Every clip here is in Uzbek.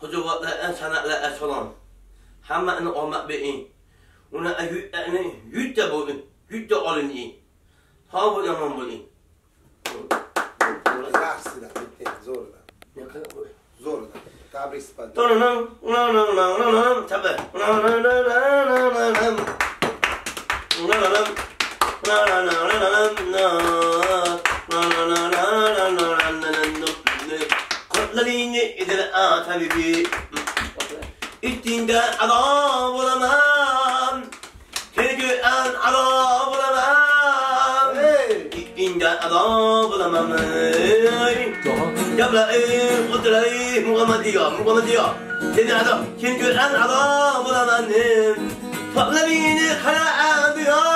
huzuvatlardan sanatlar asfalon hammani omad bering uni yutta bo'ling yutta oling sog' bo'l omon bo'ling zo'rda tabrik sifat tabi Nananam. Nananam. Kotlarını idir at habibi İttiğinde adam olamam Kedi an adam olamam Hey! İttiğinde adam olamam Yabla ey kudray Muhammediya Muhammediya Kedi adam Kedi an adam olamam Kotlarını kara abiyan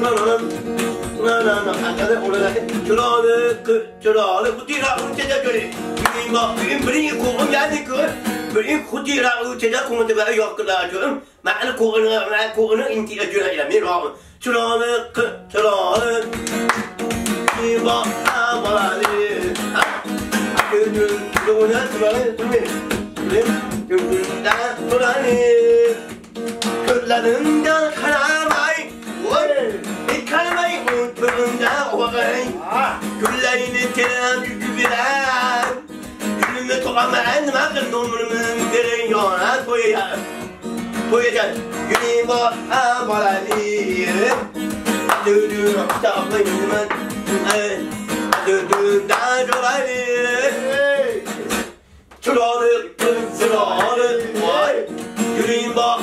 Nanam, nanam, akada orada çıralı, çıralı, kutira uçacak göre. Bugün bak, bugün birinci kovum geldi ki, birinci kutira uçacak kovum da böyle yaptılar diyorum. Ma'ana kovunu, ma'ana kovunu inti acına ile mi ram. Çıralı, çıralı, bir bak, amalali. Gönül, Bir karamay unuttuğunda ovay Güllerini teren gübilen Gülümü tokamen Makın numrumun birin yona koyacak Koyacak Günü bu havaları Dödün kitaplarımın Dödün dağcıları Çıralı, çıralı, vay Yüreğim bak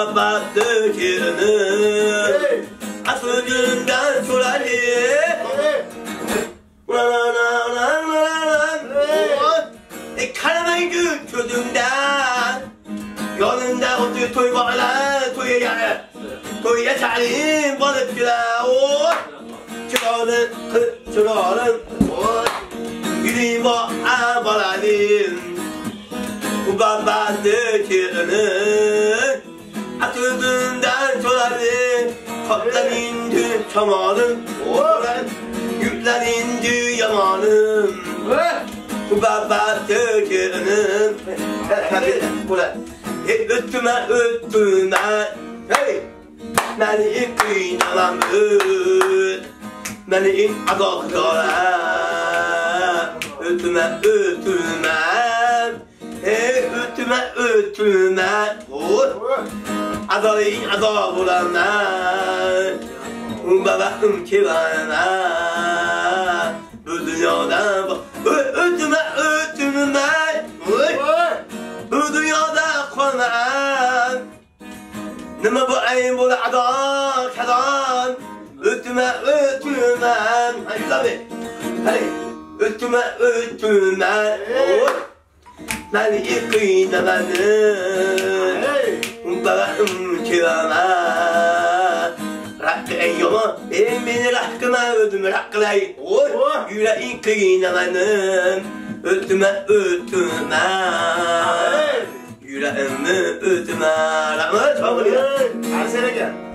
Baba dökünü Asılından sorarı La la la la la la E Yolunda oturuyor toy bağla toy yani Toya çağırayım balıkçılar Oy Çıralı, çıralı, oy Yüreğim o baladin Bu baba dökünü Ötülerdi Kalpler indi çamanım Oturan Yükler indi yamanım Baba tökürünüm Öttüme öttüme Hey! Məni in qıynalam öt Məni in adaq qaləm Ötümə ötüməm Hey! Ötüme ötüme Vur Adayın ada bulanlar. Babam kirana Bu dünyada Ö- dunyoda ötüme nima Bu dünyada konan. Nima bu ayin bu adan kadan? Ötüme 나에게 끌다 나는 바람 kirama Rakı en yolu benim beni rakıma öldüm rakılay oy Yüreğin kıynamanım öldüme öldüme Yüreğimi öldüme Rahmet Rahmet Rahmet Rahmet